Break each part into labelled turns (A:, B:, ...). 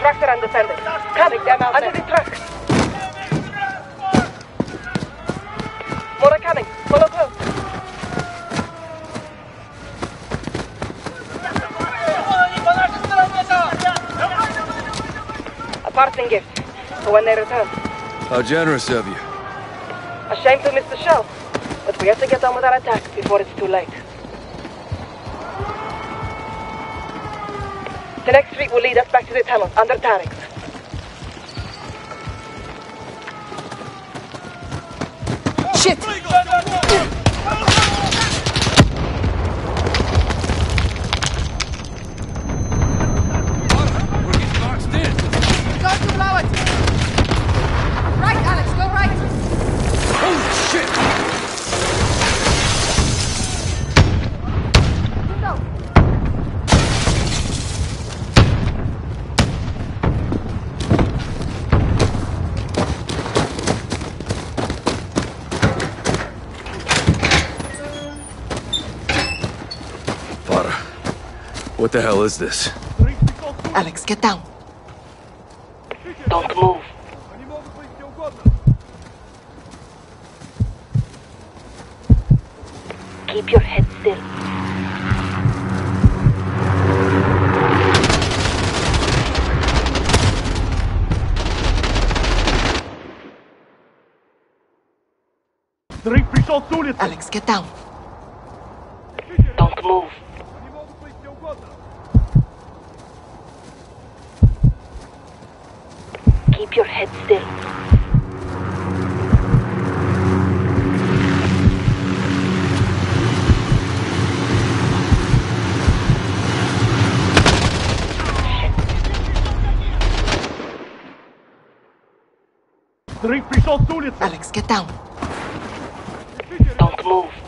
A: the trucks are undefended. Coming them out Under the trucks. More are coming. Follow close. A parting gift for when they return.
B: How generous of you.
A: A shame to miss the show, but we have to get on with our attack before it's too late. The next street will lead us back to the tunnel under Tarek's.
B: What the hell is this?
C: Alex, get down.
A: Don't move. Keep your head still.
C: Alex, get down.
A: Don't move. keep your head still.
C: Alex, get down.
A: Don't move.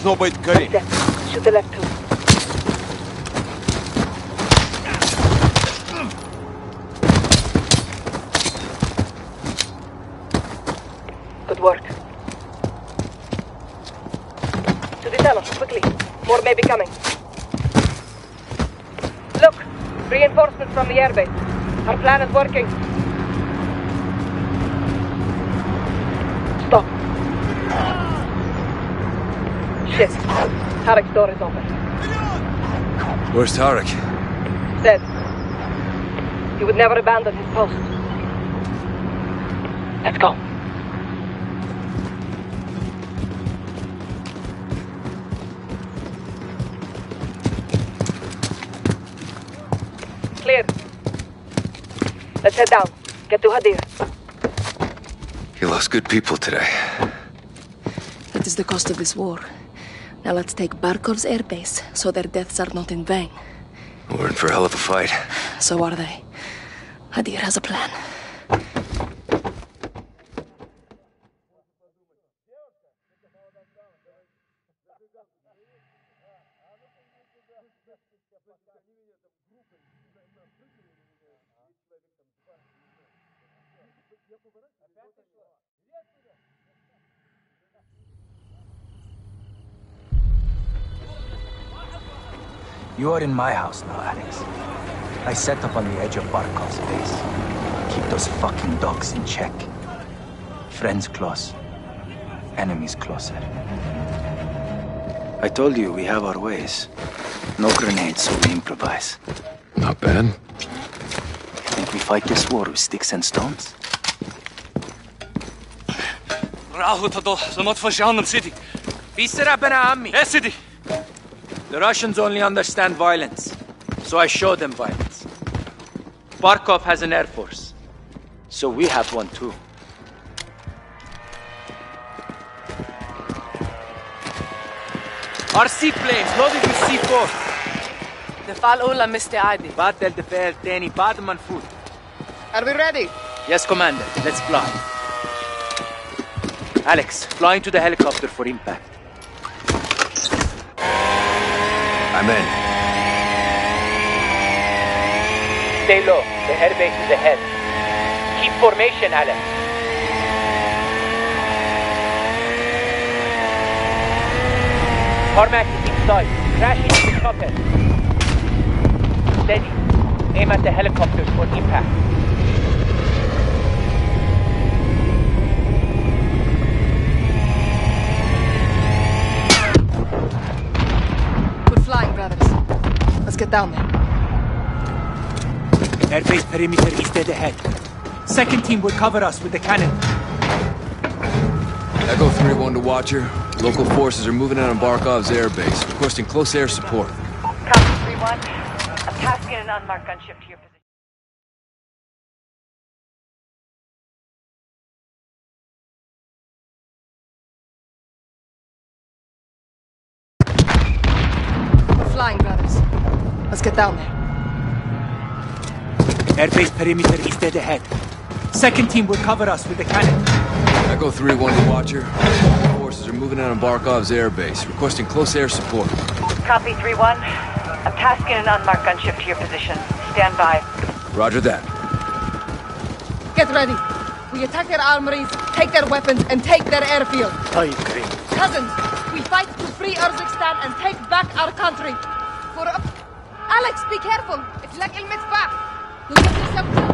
B: Должно быть Карим.
A: Left. Shoot the left too. Good work. To the tunnel, quickly. More may be coming. Look! Reinforcements from the airbase. Our plan is working. Shit. Tarek's door is open.
B: Where's Tarek?
A: Dead. He would never abandon his post. Let's go. Clear. Let's head down. Get to Hadir.
B: You lost good people today.
D: That is the cost of this war. Now let's take Barkov's airbase so their deaths are not in vain.
B: We're in for a hell of a fight.
D: So are they. Hadir has a plan.
E: You are in my house now, Alex. I set up on the edge of Barkov's base. Keep those fucking dogs in check. Friends close, enemies closer. I told you we have our ways. No grenades, so we improvise.
B: Not bad.
E: Think we fight this war with sticks and stones?
F: راهو زمات فجعنا سيدي
E: Visser Abena Ammi!
F: يا سيدي
E: The Russians only understand violence, so I show them violence. Barkov has an air force. So we have one too. Our seaplanes loaded with C4.
A: دفاع الأولى مستعدة
E: بعد الدفاع الثاني بعد ما نفوت.
A: Are we ready?
E: Yes, Commander. Let's fly. Alex, fly into the helicopter for impact.
B: I'm in.
E: Stay low. The airbase is ahead. Keep formation, Alex. Carmack is inside. Crash into the chopper. Steady. Aim at the helicopters for impact.
A: Down there.
E: Airbase perimeter is dead ahead. Second team will cover us with the cannon.
B: Echo 3-1 to Watcher. Local forces are moving out on Barkov's airbase, requesting close air support.
G: Copy 3-1. I'm tasking an unmarked gunship to your position.
A: Let's get down there.
E: Airbase perimeter is dead ahead. Second team will cover us with the cannon.
B: Echo 3-1 to Watcher. Local forces are moving out on Barkov's airbase, requesting close air support.
G: Copy 3-1. I'm tasking an unmarked gunship to your position. Stand by.
B: Roger that.
A: Get ready. We attack their armories, take their weapons, and take their airfield.
E: I agree.
A: Cousins, we fight to free Urzikstan and take back our country. For Alex, be careful. It's like El Mitzvah. You'll get yourself killed.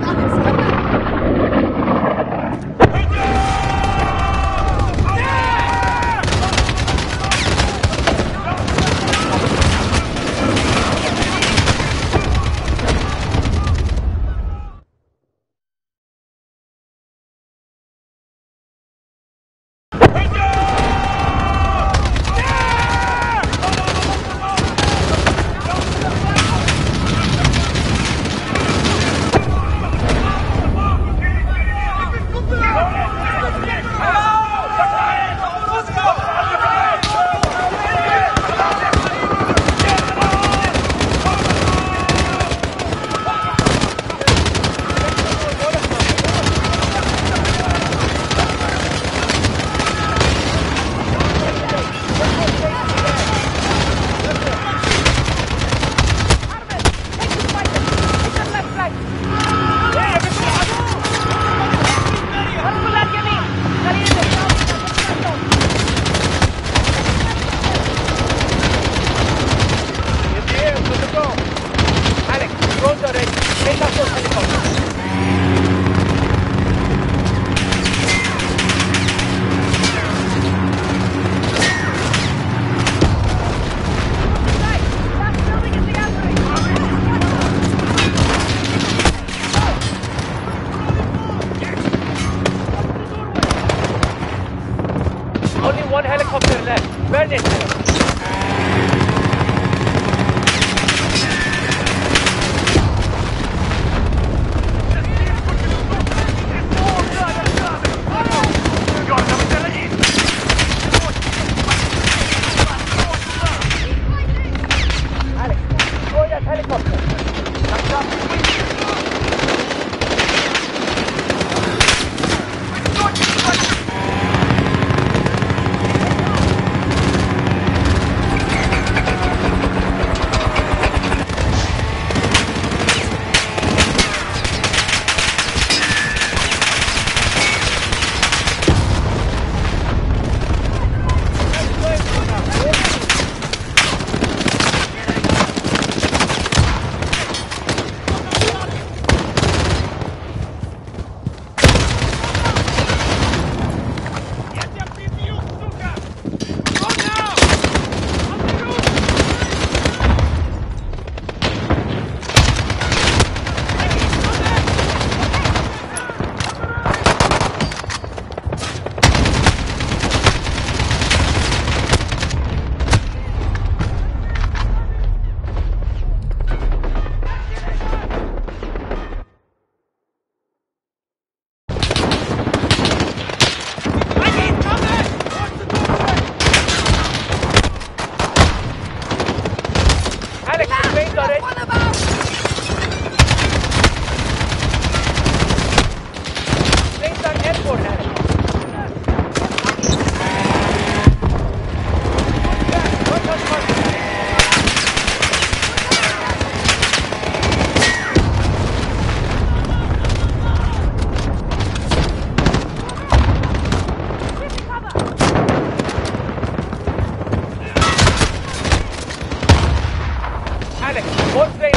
H: Once they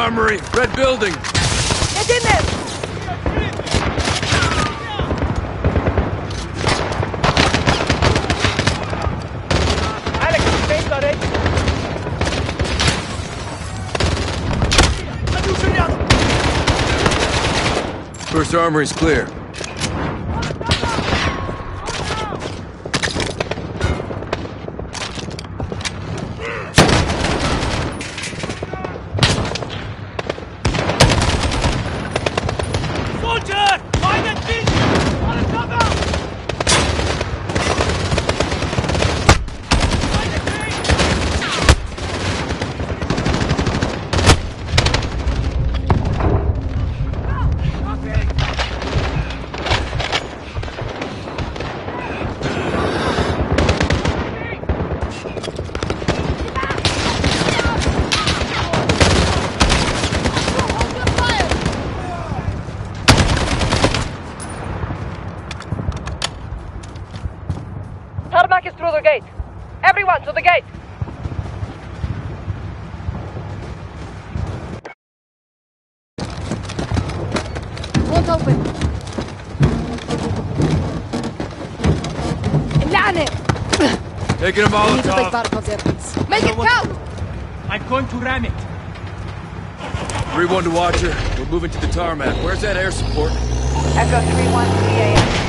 B: armory. Red building.
H: Get in there!
B: First armory's clear.
H: Tarmac is through the gate. Everyone to the gate.
A: Won't open. اللعنة!
B: Taking a
A: We need to take
B: Molotov.
A: Barkov's airbase. Make it count!
H: I'm going to ram it.
B: 3-1 to Watcher. We're moving to the tarmac. Where's that air support?
G: Echo 3-1 CAS. Down.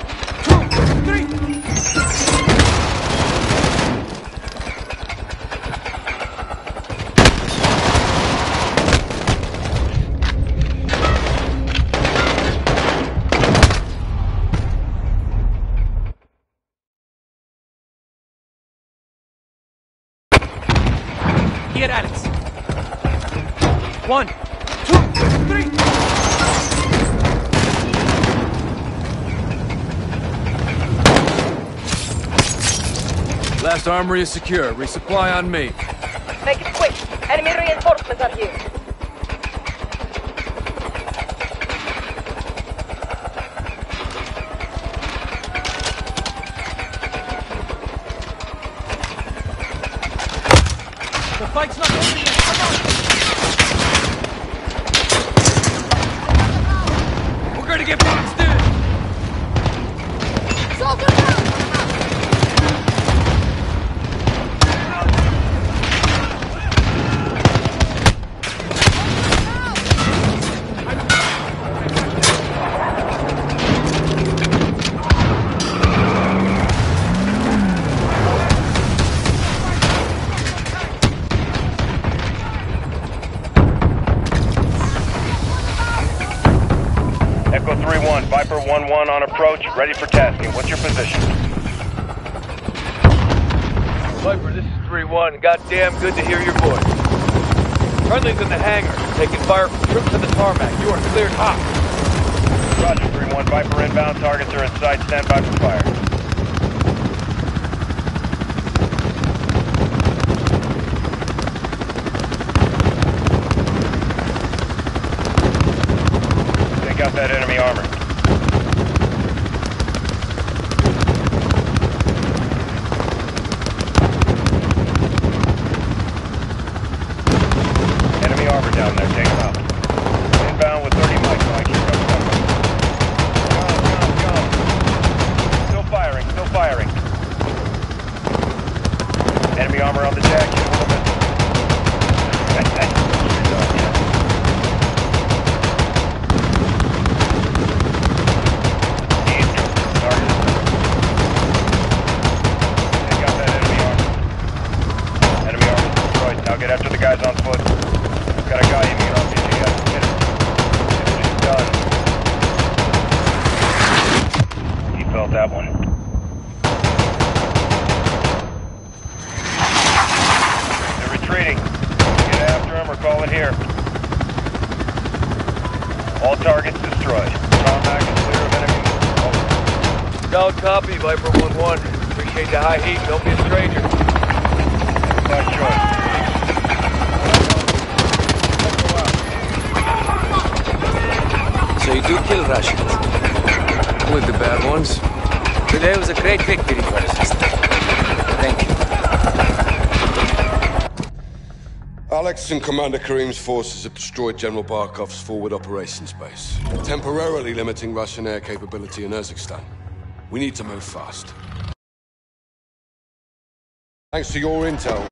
H: Last
B: armory is secure. Resupply on me.
H: Make it quick. Enemy reinforcements are here.
F: The fight's not
I: approach, ready for tasking. What's your position?
J: Viper, this is 3-1. Goddamn good to hear your voice. Friendly's in the hangar, taking fire from troops in the tarmac. You are cleared hot.
I: Roger, 3-1, Viper inbound, targets are in sight, stand by for fire. Take out that enemy armor. Enemy armor down there, take him out. Inbound with 30 mics, Mike. Keep up tempo. Go, go, go. Still firing, still firing. Enemy armor on the deck, hit him with a missile. You're done, yeah. Need target. Take out that enemy armor. Enemy armor destroyed. Now get after the guys on foot. Got a guy aiming off you, GS. Hit him. Finish it. Done. He felt that one. They're retreating. Get after him or call it here. All targets destroyed. Tarmac is clear of enemy. Over.
J: Scout copy, Viper 1-1. Appreciate the high heat. Don't be a stranger.
I: Not sure.
E: So you do kill Russians.
B: With the bad ones.
E: Today was a great victory for us. Thank you.
K: Alex and Commander Karim's forces have destroyed General Barkov's forward operations base, temporarily limiting Russian air capability in Urzikstan. We need to move fast. Thanks to your intel,